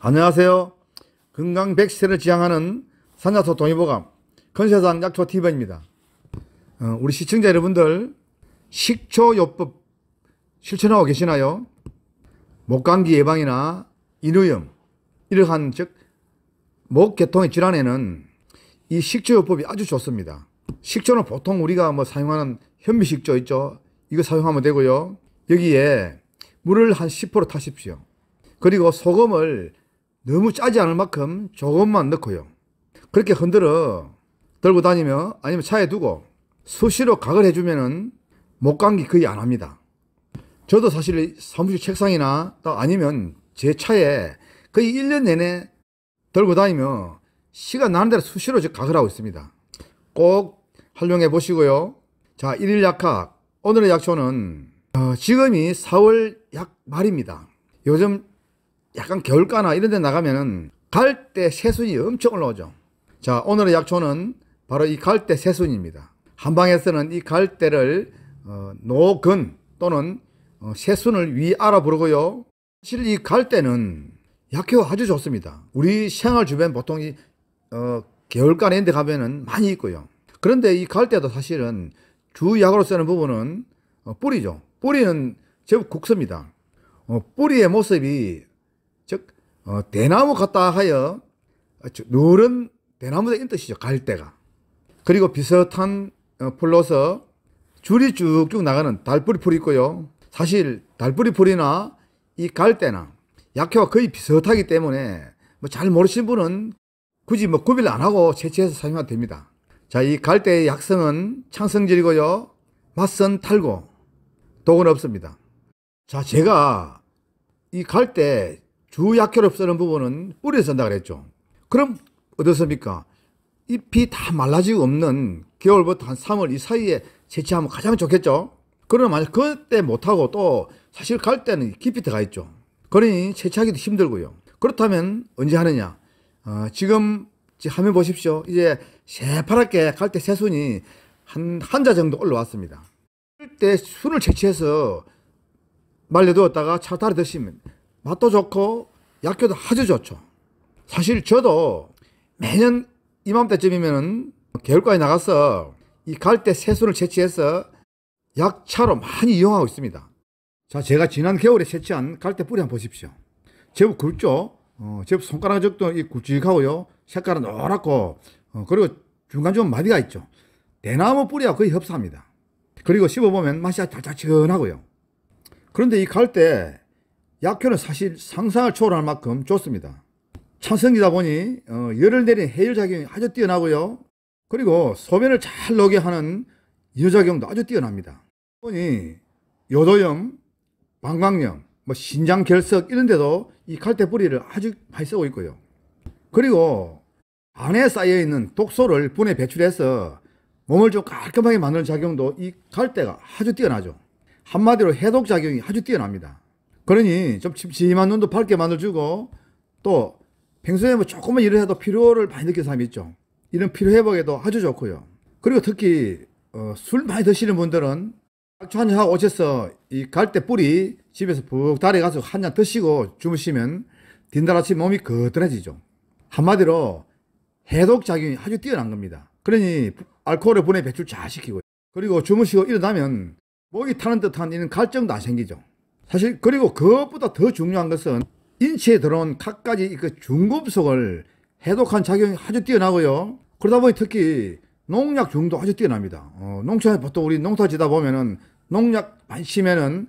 안녕하세요. 건강 100세를 지향하는 산야소 동의보감 건세상 약초TV입니다. 어, 우리 시청자 여러분들 식초요법 실천하고 계시나요? 목감기 예방이나 인후염 이러한 즉 목계통의 질환에는 이 식초요법이 아주 좋습니다. 식초는 보통 우리가 뭐 사용하는 현미식초 있죠. 이거 사용하면 되고요. 여기에 물을 한 10% 타십시오. 그리고 소금을 너무 짜지 않을 만큼 조금만 넣고요. 그렇게 흔들어 들고 다니며 아니면 차에 두고 수시로 각을 해주면은 목감기 거의 안 합니다. 저도 사실 사무실 책상이나 또 아니면 제 차에 거의 1년 내내 들고 다니며 시간 나는 대로 수시로 각을 하고 있습니다. 꼭 활용해 보시고요. 자, 1일 약학. 오늘의 약초는 어, 지금이 4월 약 말입니다. 요즘 약간 겨울가나 이런 데 나가면은 갈대 새순이 엄청 올라오죠. 자, 오늘의 약초는 바로 이 갈대 새순입니다. 한방에서는 이 갈대를 어, 노근 또는 어, 새순을 위아라 부르고요. 사실 이 갈대는 약효가 아주 좋습니다. 우리 생활 주변 보통 이 어, 겨울가나 이런 데 가면은 많이 있고요. 그런데 이 갈대도 사실은 주약으로 쓰는 부분은 어, 뿌리죠. 뿌리는 제법 국습니다. 어, 뿌리의 모습이 즉 어, 대나무 같다 하여 누런 대나무다 이 뜻이죠. 갈대가. 그리고 비슷한 어, 풀로서 줄이 쭉쭉 나가는 달뿌리 풀이 있고요. 사실 달뿌리 풀이나 이 갈대나 약효가 거의 비슷하기 때문에 뭐 잘 모르시는 분은 굳이 뭐 구별 안 하고 채취해서 사용하면 됩니다. 자, 이 갈대의 약성은 창성질이고요. 맛은 달고 독은 없습니다. 자, 제가 이 갈대 주약효를 쓰는 부분은 뿌리에 쓴다 그랬죠. 그럼 어떻습니까? 잎이 다 말라지고 없는 겨울부터 한 3월 이 사이에 채취하면 가장 좋겠죠. 그러나 만약 그때 못하고 또 사실 갈 때는 깊이 들어가 있죠. 그러니 채취하기도 힘들고요. 그렇다면 언제 하느냐? 어, 지금 화면 보십시오. 이제 새파랗게 갈때 새순이 한 한 자 정도 올라왔습니다. 그때 순을 채취해서 말려두었다가 차 따라 드시면 맛도 좋고 약효도 아주 좋죠. 사실 저도 매년 이맘때쯤이면은 겨울까지 나가서 이 갈대 새순을 채취해서 약차로 많이 이용하고 있습니다. 자, 제가 지난 겨울에 채취한 갈대 뿌리 한번 보십시오. 제법 굵죠? 어, 제법 손가락 적도 굵직하고요. 색깔은 노랗고, 어, 그리고 중간중간 마디가 있죠. 대나무 뿌리와 거의 흡사합니다. 그리고 씹어보면 맛이 달짝지근하고요. 그런데 이 갈대 약효는 사실 상상을 초월할 만큼 좋습니다. 찬성이다 보니 어, 열을 내린 해열작용이 아주 뛰어나고요. 그리고 소변을 잘 나게 하는 이효작용도 아주 뛰어납니다. 보니 요도염, 방광염, 뭐 신장 결석 이런 데도 이 갈대 뿌리를 아주 많이 쓰고 있고요. 그리고 안에 쌓여있는 독소를 분해 배출해서 몸을 좀 깔끔하게 만드는 작용도 이 갈대가 아주 뛰어나죠. 한마디로 해독 작용이 아주 뛰어납니다. 그러니 좀 침침한 눈도 밝게 만들어주고 또 평소에 뭐 조금만 일을 해도 피로를 많이 느끼는 사람이 있죠. 이런 피로 회복에도 아주 좋고요. 그리고 특히 어, 술 많이 드시는 분들은 약초 한잔 하고 오셔서 이 갈대 뿌리 집에서 푹 달에 가서 한 잔 드시고 주무시면 딘달 아침 몸이 거뜬해지죠. 한마디로 해독 작용이 아주 뛰어난 겁니다. 그러니 알코올을 분해 배출 잘 시키고 그리고 주무시고 일어나면 목이 타는 듯한 이런 갈증도 안 생기죠. 사실 그리고 그것보다 더 중요한 것은 인체에 들어온 각가지 그 중금속을 해독한 작용이 아주 뛰어나고요. 그러다 보니 특히 농약 중도 아주 뛰어납니다. 어, 농촌에 보통 우리 농사 지다 보면은 농약 많이 치면은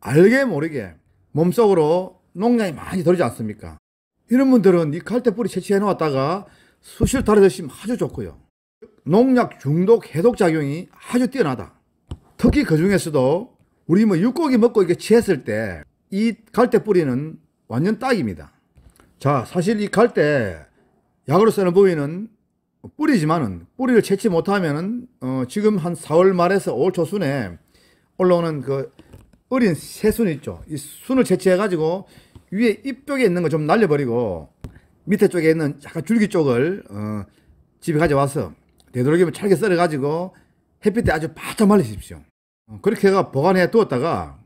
알게 모르게 몸속으로 농약이 많이 들어오지 않습니까? 이런 분들은 이 갈대 뿌리 채취해 놓았다가 수시로 달아 드시면 아주 좋고요. 농약 중독 해독 작용이 아주 뛰어나다. 특히 그 중에서도 우리 뭐 육고기 먹고 이렇게 취했을 때 이 갈대 뿌리는 완전 딱입니다. 자, 사실 이 갈대 약으로 쓰는 부위는 뿌리지만은 뿌리를 채취 못하면은 어 지금 한 4월 말에서 5월 초순에 올라오는 그 어린 새순 있죠. 이 순을 채취해 가지고 위에 잎 쪽에 있는 거 좀 날려버리고 밑에 쪽에 있는 약간 줄기 쪽을 어 집에 가져와서 되도록이면 잘게 썰어 가지고 햇빛에 아주 바짝 말리십시오. 어, 그렇게 해가 보관해 두었다가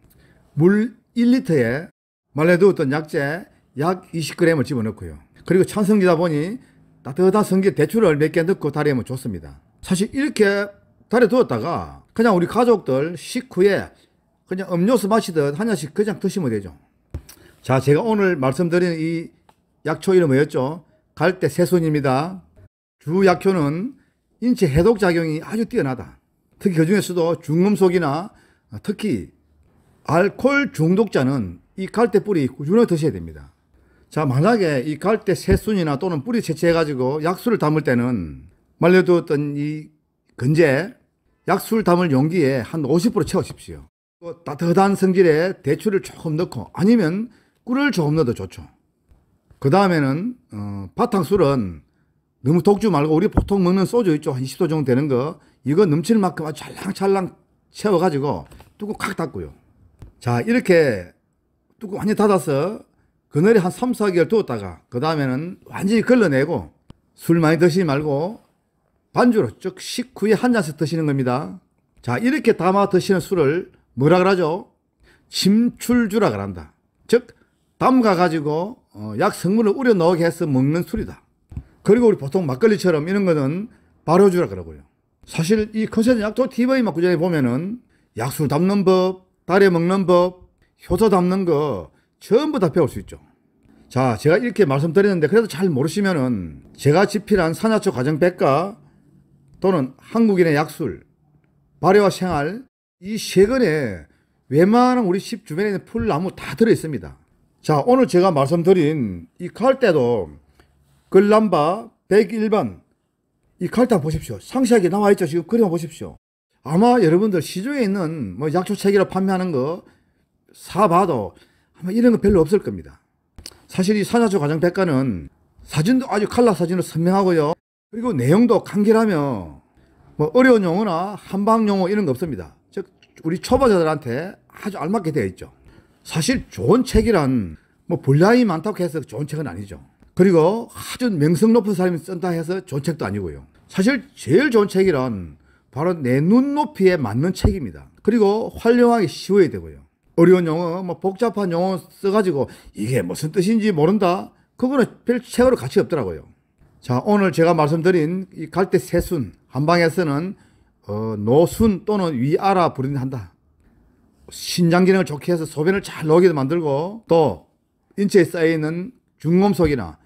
물 1리터에 말려두었던 약재 약 20g을 집어넣고요. 그리고 찬성기다 보니 따뜻한 성게 대추를 몇 개 넣고 다리에 뭐 좋습니다. 사실 이렇게 다리에 두었다가 그냥 우리 가족들 식후에 그냥 음료수 마시듯 한 잔씩 그냥 드시면 되죠. 자, 제가 오늘 말씀드리는 이 약초 이름 뭐였죠? 갈대 새순입니다. 주 약효는 인체 해독 작용이 아주 뛰어나다. 특히 그 중에서도 중금속이나 특히 알코올 중독자는 이 갈대 뿌리 꾸준히 드셔야 됩니다. 자, 만약에 이 갈대 새순이나 또는 뿌리 채취해가지고 약수를 담을 때는 말려두었던 이 건재, 약수를 담을 용기에 한 50% 채우십시오. 또 따뜻한 성질에 대추를 조금 넣고 아니면 꿀을 조금 넣어도 좋죠. 그 다음에는 어, 바탕술은 너무 독주 말고 우리 보통 먹는 소주 있죠. 한 20도 정도 되는 거 이거 넘치는 만큼 아주 찰랑찰랑 채워가지고 뚜껑 칵 닫고요. 자 이렇게 뚜껑 완전히 닫아서 그늘에 한 3, 4개월 두었다가 그 다음에는 완전히 걸러내고 술 많이 드시지 말고 반주로 즉 식후에 한 잔씩 드시는 겁니다. 자 이렇게 담아 드시는 술을 뭐라 그러죠? 침출주라 그런다. 즉 담가 가지고 어, 약 성분을 우려 넣게 해서 먹는 술이다. 그리고 우리 보통 막걸리처럼 이런 거는 발효주라 그러고요. 사실 이 컨셉 약초 TV 막구전에 보면은 약술 담는 법, 달에 먹는 법, 효소 담는 거 전부 다 배울 수 있죠. 자, 제가 이렇게 말씀드렸는데 그래도 잘 모르시면은 제가 집필한 산야초 가정 백과 또는 한국인의 약술, 발효와 생활 이 세 권에 웬만한 우리 집 주변에 있는 풀나무 다 들어 있습니다. 자, 오늘 제가 말씀드린 이 칼대도 글람바 101번 이 칼대 보십시오. 상세하게 나와 있죠. 지금 그림 보십시오. 아마 여러분들 시중에 있는 뭐 약초 책이라 판매하는 거 사봐도 아마 이런 거 별로 없을 겁니다. 사실 이 산야초 가정 백과는 사진도 아주 칼라 사진으로 선명하고요. 그리고 내용도 간결하며 뭐 어려운 용어나 한방 용어 이런 거 없습니다. 즉 우리 초보자들한테 아주 알맞게 되어 있죠. 사실 좋은 책이란 뭐 분량이 많다고 해서 좋은 책은 아니죠. 그리고 아주 명성 높은 사람이 쓴다 해서 좋은 책도 아니고요. 사실 제일 좋은 책이란 바로 내 눈 높이에 맞는 책입니다. 그리고 활용하기 쉬워야 되고요. 어려운 용어, 뭐 복잡한 용어 써가지고 이게 무슨 뜻인지 모른다? 그거는 별 책으로 가치 없더라고요. 자, 오늘 제가 말씀드린 이 갈대 새순, 한방에서는 어, 노순 또는 위아라 부린한다. 신장 기능을 좋게 해서 소변을 잘 나오게 만들고 또 인체에 쌓여있는 중금속이나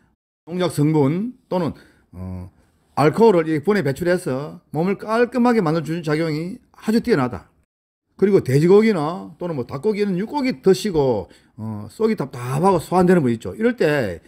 농약 성분 또는 어, 알코올을 분해 배출해서 몸을 깔끔하게 만들어주는 작용이 아주 뛰어나다. 그리고 돼지고기나 또는 뭐 닭고기는 육고기 드시고 어, 속이 답답하고 소안 되는 분 있죠. 이럴 때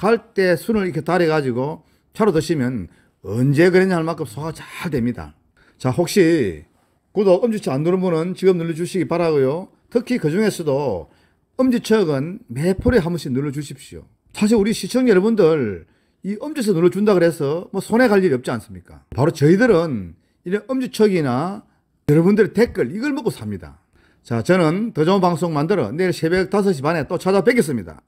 갈 때 순을 이렇게 달여가지고 차로 드시면 언제 그랬냐 할 만큼 소화가 잘 됩니다. 자 혹시 구독, 엄지척 안 누른 분은 지금 눌러주시기 바라고요. 특히 그 중에서도 엄지척은 매 폴에 한 번씩 눌러주십시오. 사실 우리 시청자 여러분들 이 엄지척 눌러준다 그래서 뭐 손해 갈 일이 없지 않습니까? 바로 저희들은 이런 엄지척이나 여러분들의 댓글 이걸 먹고 삽니다. 자, 저는 더 좋은 방송 만들어 내일 새벽 5시 반에 또 찾아뵙겠습니다.